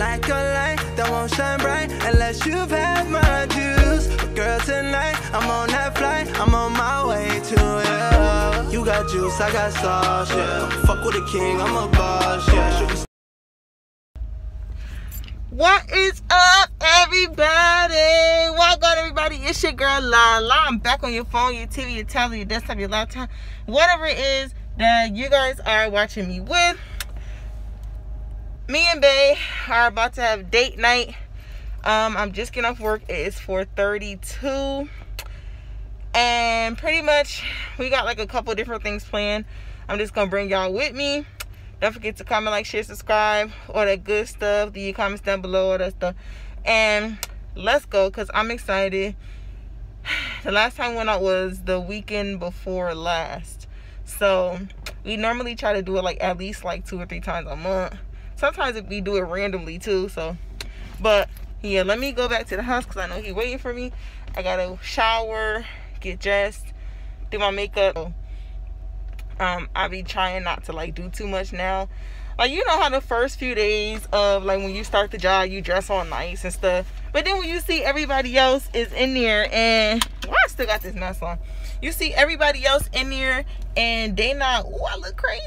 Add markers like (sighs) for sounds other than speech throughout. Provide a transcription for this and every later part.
like a light that won't shine bright unless you've had my juice. But girl, tonight I'm on that flight, I'm on my way to you. You got juice, I got sauce, yeah. Fuck with a king, I'm a boss, yeah. What is up, everybody? Welcome, everybody. It's your girl Lala. I'm back on your phone, your TV, your tablet, your desktop, your laptop, whatever it is that you guys are watching me with. Me and Bae are about to have date night. Um, I'm just getting off work. It is 4:32, and pretty much we got like a couple different things planned. I'm just gonna bring y'all with me. Don't forget to comment, like, share, subscribe, all that good stuff. The comments down below, all that stuff. And let's go, because I'm excited. (sighs) The last time we went out was the weekend before last. So, we normally try to do it, like, at least, like, two or three times a month. Sometimes we do it randomly, too, so. But, yeah, let me go back to the house, because I know he's waiting for me. I got to shower, get dressed, do my makeup. Um i be trying not to like do too much now. Like you know how the first few days of like when you start the job you dress all nice and stuff? But then when you see everybody else is in there and well, i still got this mess on? You see everybody else in there and they not oh i look crazy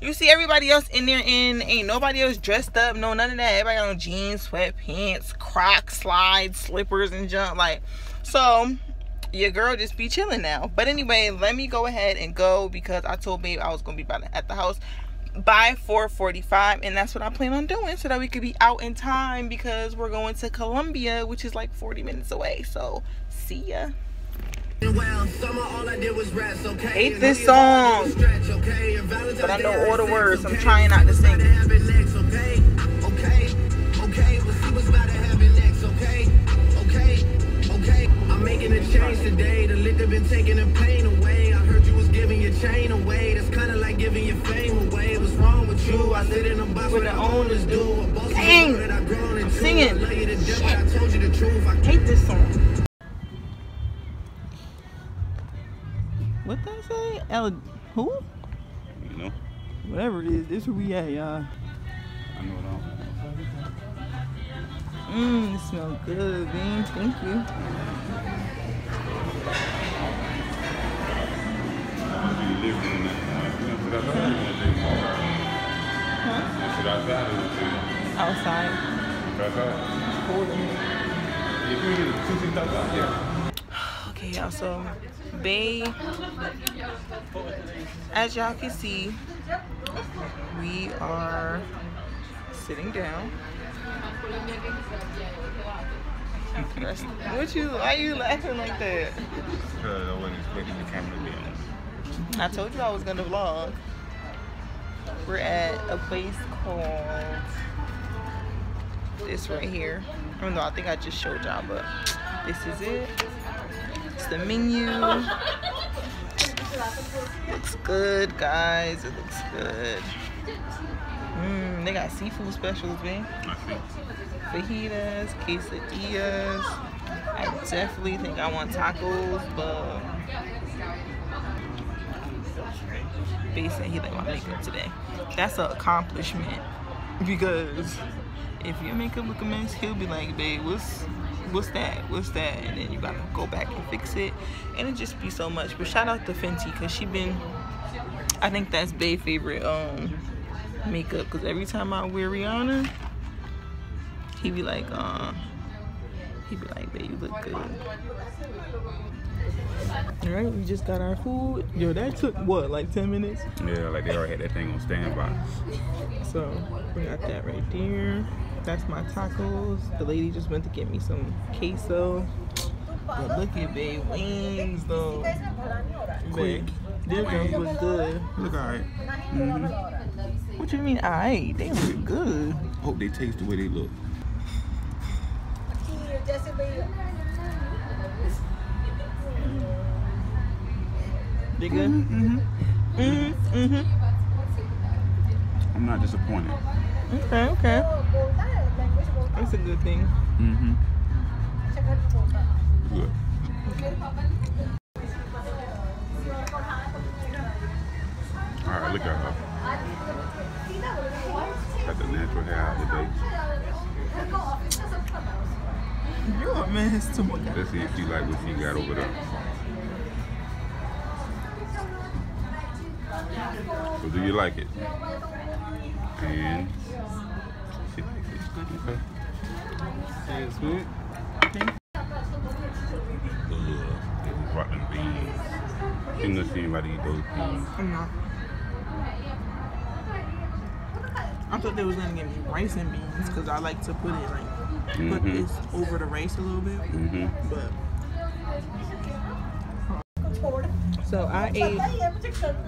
you see everybody else in there and ain't nobody else dressed up no none of that everybody got on jeans sweatpants crocs slides slippers and junk like so your girl just be chilling now. But anyway, let me go ahead and go because I told babe I was gonna be at the house by 4:45, and that's what I plan on doing so that we could be out in time because we're going to Columbia, which is like 40 minutes away. So see ya. Hate this song, but I know all the words. I'm trying not to sing it. Okay, okay, okay. I'm making a change today. The liquor been taking the pain away. I heard you was giving your chain away. That's kind of like giving your fame away. What's wrong with you? I sit in a box where the owners do. Dang! I'm singing. Shit. I told you the truth. I hate this song. What did I say? El who? You know. Whatever it is, this where we at, y'all. I know it all. Mmm, it smells good, man. Thank you. Outside. (sighs) Okay, y'all. So, Bae, as y'all can see, we are sitting down. (laughs) what you? Why are you laughing like that? Because I wasn't expecting the camera to be on. I told you I was gonna vlog. We're at a place called this right here. Even though I think I just showed y'all, but this is it. The menu. Looks good, guys. It looks good. Mmm, they got seafood specials, man. Fajitas, quesadillas. I definitely think I want tacos, but Bae said he like my makeup today. That's an accomplishment because if your makeup look a mess, he'll be like, babe, what's what's that? What's that? And then you gotta go back and fix it. And it just be so much. But shout out to Fenty because she been I think that's Bae's favorite um makeup because every time I wear Rihanna, he be like, uh, he be like, babe, you look good. All right, we just got our food. Yo, that took what, like 10 minutes? Yeah, like they already had that thing on standby. So we got that right there. That's my tacos. The lady just went to get me some queso. But look at babe wings though. Quick. Their girls look good. Look alright. Mm -hmm. What you mean alright? They look good. Hope they taste the way they look. They good? Mm-hmm. Mm-hmm. Mm-hmm. I'm not disappointed. Okay, okay. That's a good thing. Mm-hmm. Good. All right, look at her. Got the natural hair out today. Man, it's too much. Let's see if she like what she got over there. So do you like it? And she likes it. Okay. It's good. Ugh, it was rotten beans. You never seen anybody eat those beans. I'm not. I thought they was gonna give me rice and beans because I like to put it like put Mhm. this over the rice a little bit. Mm-hmm. But so I ate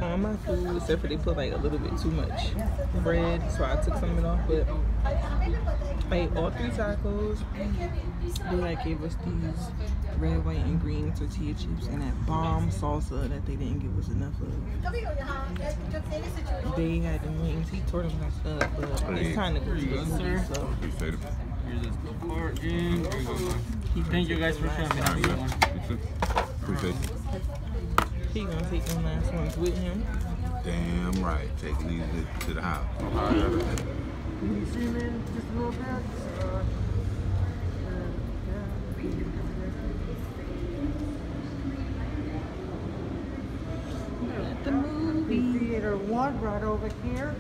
all my food except for they put like a little bit too much bread, so I took some of it off. But I ate all three tacos. They like gave us these red, white, and green tortilla chips and that bomb salsa that they didn't give us enough of. They had the wings. He tore them back up, but it's time to go to the movie, so Here's this card, and here you go. he Thank you guys for last coming. Have a good. Appreciate it. He gonna take them last ones with him. Damn right. Taking these to- to the house. Oh, yeah. The movie. Theater One right over here,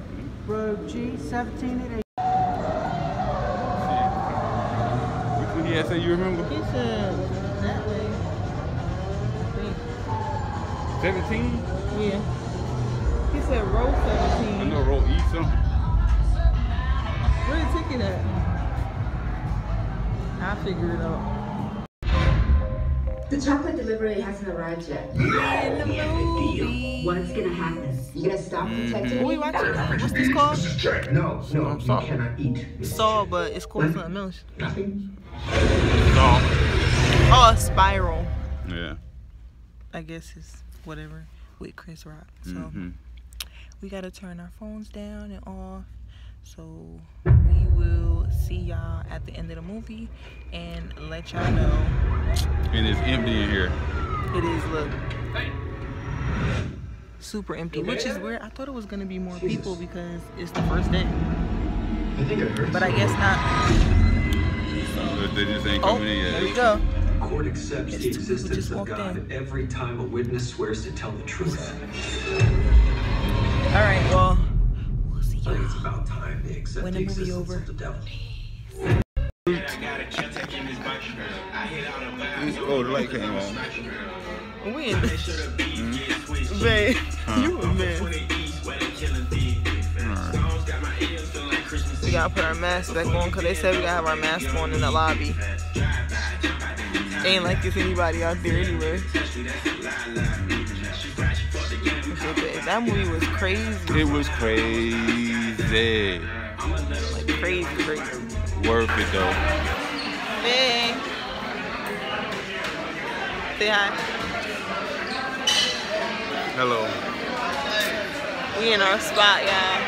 road G, 17 and 8. Which one he had say you remember? He said 17? Yeah. He said row 17. I 17. know roll E something. Where the ticket at? I'll figure it out. The chocolate delivery hasn't arrived yet. In the movie. What's gonna happen? You gonna stop protecting What we me? watching? What's this called? No, no, I'm you sorry. cannot eat. Saw, but it's called something else. Nothing. No. Oh, Spiral. Yeah. I guess it's whatever with Chris Rock. So Mm-hmm. we gotta turn our phones down and off. So we will see y'all at the end of the movie and let y'all know And it's empty in here. it is look super empty, which is weird. I thought it was gonna be more people because it's the first day, I think it hurts. but I guess not. But they just ain't Oh, in yet. there you go. Court accepts the It's two people existence of God in. every time a witness swears to tell the truth. All right, well, we'll see I think it's about time they accept When the existence over. of the devil. Oh, the light came on. We in Man, you a man. We gotta put our masks back on because they said we gotta have our mask on in the lobby. Ain't like there's anybody out there anyway. That movie was crazy. It was crazy. Like crazy, crazy. Worth it though. Hey. Say hi. Hello. We in our spot, y'all.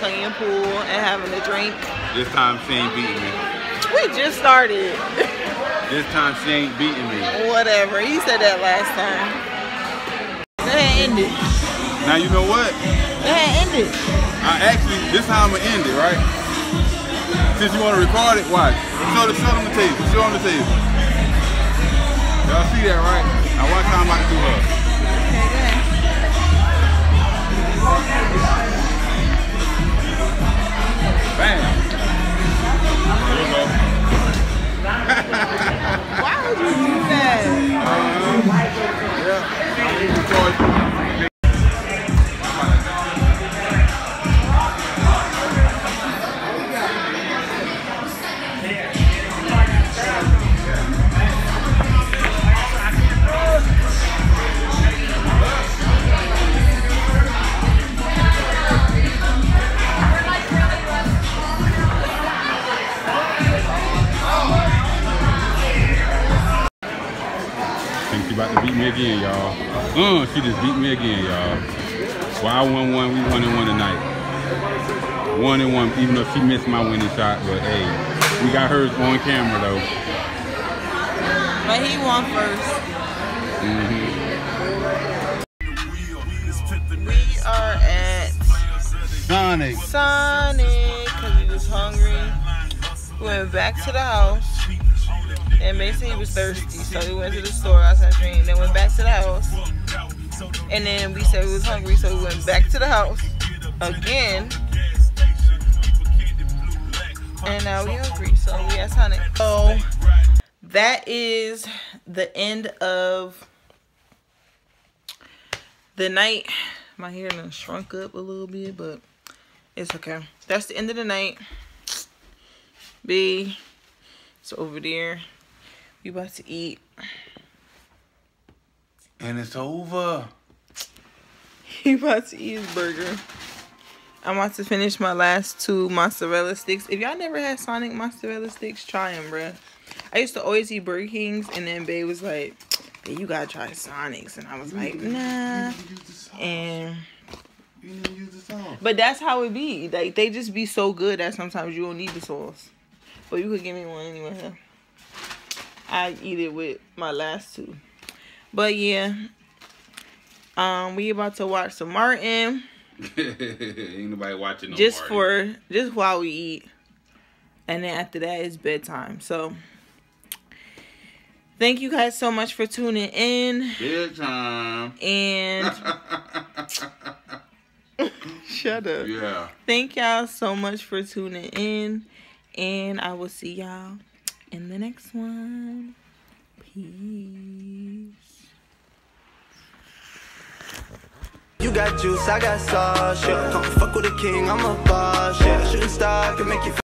Playing pool and having a drink. This time she ain't beating me. We just started. This time she ain't beating me. Whatever. He said that last time. Go ahead, end it. Now you know what? Go ahead, end it. I actually this time I'm gonna end it, right? Since you wanna record it, watch. Show, the, show them the table. Show them the table. Y'all see that, right? Now watch how I'm about to do her. Okay, go ahead. Bam. Why would you do that? Yeah. About to beat me again, y'all. Uh, she just beat me again, y'all. Well, I won one, we won and one tonight. One and one, even though she missed my winning shot, but hey, we got hers on camera though. But he won first. hmm We are at Sonic. Sonic because we was hungry. We went back to the house. And basically he was thirsty, so we went to the store, got some drink, then went back to the house. And then we said we was hungry, so we went back to the house again. And now we hungry, so we had Sonic. So that is the end of the night. My hair done shrunk up a little bit, but it's okay. That's the end of the night. B, it's over there. We about to eat. And it's over. (laughs) He about to eat his burger. I'm about to finish my last two mozzarella sticks. If y'all never had Sonic mozzarella sticks, try them, bruh. I used to always eat Burger Kings, and then Bae was like, hey, you gotta try Sonic's. And I was like, nah. And, but that's how it be. Like, they just be so good that sometimes you don't need the sauce. But you could give me one anyway. I eat it with my last two. But yeah, um, we about to watch some Martin (laughs) Ain't nobody watching no just Martin. for just while we eat, and then after that it's bedtime. So thank you guys so much for tuning in, Big time. and (laughs) shut up. yeah. Thank y'all so much for tuning in, and I will see y'all in the next one. Peace. You got juice, I got sauce, yeah. Come fuck with the king, I'm a boss, yeah. Shooting star can make you.